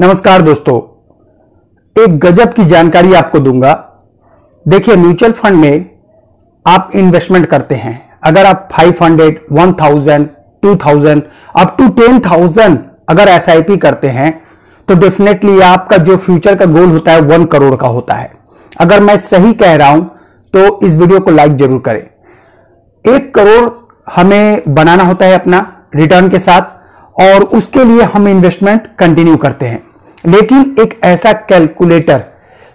नमस्कार दोस्तों। एक गजब की जानकारी आपको दूँगा। देखिए म्यूचुअल फंड में आप इन्वेस्टमेंट करते हैं। अगर आप 500, 1000, 2000 अप टू 10000 अगर एसआईपी करते हैं तो डेफिनेटली आपका जो फ्यूचर का गोल होता है वन करोड़ का होता है। अगर मैं सही कह रहा हूँ तो इस वीडियो को लाइक ज़रूर करें। एक करोड़ हमें बनाना होता है अपना रिटर्न के साथ और उसके लिए हम इन्वेस्टमेंट कंटिन्यू करते हैं। लेकिन एक ऐसा कैलकुलेटर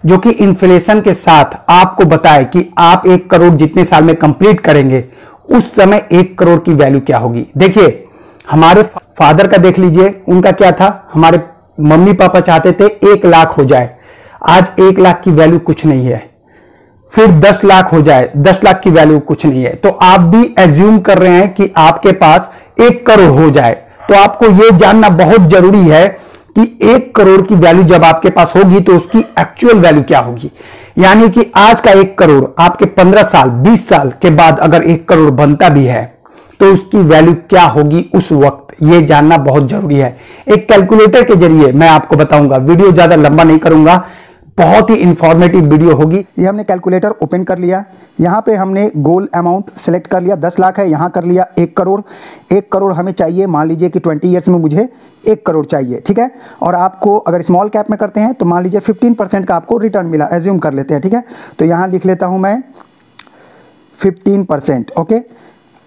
जो कि इन्फ्लेशन के साथ आपको बताए कि आप एक करोड़ जितने साल में कंप्लीट करेंगे, उस समय एक करोड़ की वैल्यू क्या होगी? देखिए, हमारे फादर का देख लीजिए, उनका क्या था? हमारे मम्मी पापा चाहते थे एक लाख हो जाए। आज एक लाख की वैल्यू कुछ नहीं है। फिर दस लाख हो जाए, दस लाख की वैल्यू कुछ नहीं है। तो आप भी एज्यूम कर रहे हैं कि आपके पास एक करोड़ हो जाए। तो आपको यह जानना बहुत ज़रूरी है कि एक करोड़ की वैल्यू जब आपके पास होगी तो उसकी एक्चुअल वैल्यू क्या होगी? यानी कि आज का एक करोड़, आपके पंद्रह साल, बीस साल के बाद अगर एक करोड़ बनता भी है तो उसकी वैल्यू क्या होगी उस वक्त? ये जानना बहुत ज़रूरी है। एक कैलकुलेटर के ज़रिए मैं आपको बताऊँगा। वीडियो ज़्यादा लंबा नहीं करूँगा। बहुत ही इंफॉर्मेटिव वीडियो होगी। ये हमने कैलकुलेटर ओपन कर लिया। यहाँ पे हमने गोल अमाउंट सेलेक्ट कर लिया। दस लाख है, यहाँ कर लिया एक करोड़। एक करोड़ हमें चाहिए, मान लीजिए कि ट्वेंटी ईयर्स में मुझे एक करोड़ चाहिए, ठीक है? और आपको अगर स्मॉल कैप में करते हैं तो मान लीजिए फिफ्टीन परसेंट का आपको रिटर्न मिला एज्यूम कर लेते हैं, ठीक है? तो यहाँ लिख लेता हूँ मैं फिफ्टीन परसेंट ओके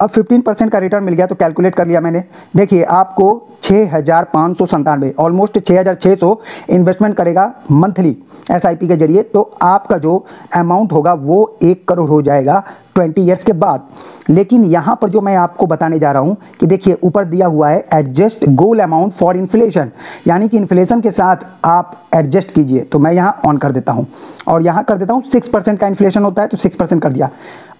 अब 15 परसेंट का रिटर्न मिल गया तो कैलकुलेट कर लिया मैंने। देखिए, आपको छः हज़ार पाँच सौ संतानवे ऑलमोस्ट छः हज़ार छः सौ इन्वेस्टमेंट करेगा मंथली एसआईपी के ज़रिए तो आपका जो अमाउंट होगा वो एक करोड़ हो जाएगा। ट्वेंटी ईयर्स के बाद। लेकिन यहाँ पर जो मैं आपको बताने जा रहा हूँ कि देखिए, ऊपर दिया हुआ है adjust goal amount for inflation यानी कि इन्फ्लेशन के साथ आप एडजस्ट कीजिए। तो मैं यहाँ ऑन कर देता हूँ। और यहाँ कर देता हूँ सिक्स परसेंट का इन्फ्लेशन होता है तो सिक्स परसेंट कर दिया।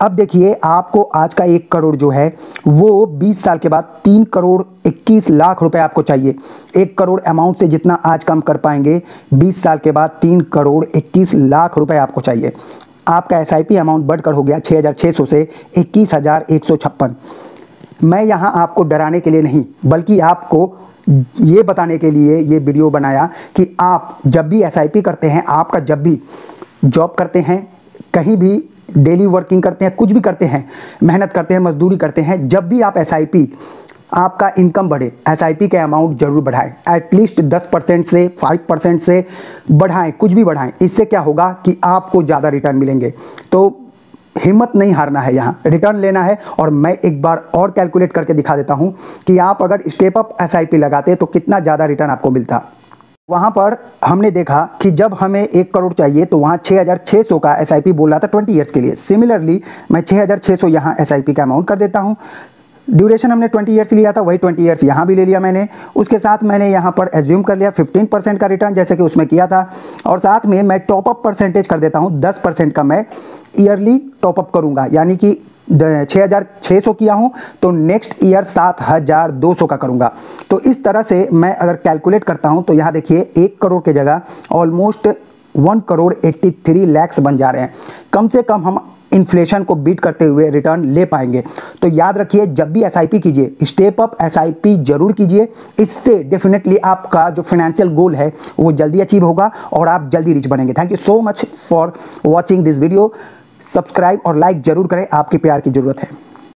अब देखिए, आपको आज का एक करोड़ जो है, वो बीस साल के बाद तीन करोड़ इक्कीस लाख रुपए आपको चाहिए। एक करोड़ अमाउंट से जितना आज कम कर पाएँगे, बीस साल के बाद तीन करोड़ इक्कीस लाख रुपए आपको चाहिए। आपका एसआईपी अमाउंट बढ़कर हो गया छः हज़ार छः सौ से इक्कीस मैं यहाँ आपको डराने के लिए नहीं, बल्कि आपको ये बताने के लिए ये वीडियो बनाया कि आप जब भी एसआईपी करते हैं, आपका जब भी जॉब करते हैं, कहीं भी डेली वर्किंग करते हैं, कुछ भी करते हैं, मेहनत करते हैं, मजदूरी करते हैं, जब भी आप एसआईपी आपका इनकम बढ़े एस के अमाउंट ज़रूर बढ़ाएँ। एटलीस्ट 10 परसेंट से 5 परसेंट से बढ़ाएँ, कुछ भी बढ़ाएँ। इससे क्या होगा कि आपको ज़्यादा रिटर्न मिलेंगे। तो हिम्मत नहीं हारना है यहाँ। रिटर्न लेना है और मैं एक बार और कैलकुलेट करके दिखा देता हूँ कि आप अगर स्टेप अप एसआईपी लगाते तो कितना ज़्यादा रिटर्न आपको मिलता। वहाँ पर हमने देखा कि जब हमें एक करोड़ चाहिए तो वहाँ छः हज़ार छः सौ का एस बोल रहा था ट्वेंटी ईयर्स के लिए। सिमिलरली मैं छः हज़ार छः सौ यहाँ एस का अमाउंट कर देता हूँ। ड्यूरेशन हमने 20 ईयर्स लिया था, वही 20 ईयर्स यहाँ भी ले लिया मैंने। उसके साथ मैंने यहाँ पर एज्यूम कर लिया 15 परसेंट का रिटर्न जैसे कि उसमें किया था। और साथ में मैं टॉपअप परसेंटेज कर देता हूँ 10 परसेंट का मैं ईयरली टॉपअप करूँगा। यानी कि छः हज़ार छः सौ किया हूँ तो नेक्स्ट ईयर सात हज़ार दो सौ का करूँगा। तो इस तरह से मैं अगर कैलकुलेट करता हूँ तो यहाँ देखिए, एक करोड़ की जगह almost one crore eighty three lakhs बन जा रहे हैं। कम से कम हम इन्फ्लेशन को बीट करते हुए रिटर्न ले पाएँगे। तो याद रखिए, जब भी एसआईपी कीजिए स्टेप अप एसआईपी ज़रूर कीजिए। इससे डेफिनेटली आपका जो फाइनेंशियल गोल है, वो जल्दी अचीव होगा और आप जल्दी रिच बनेंगे। Thank you so much for watching this video subscribe और लाइक ज़रूर करें, आपके प्यार की ज़रूरत है।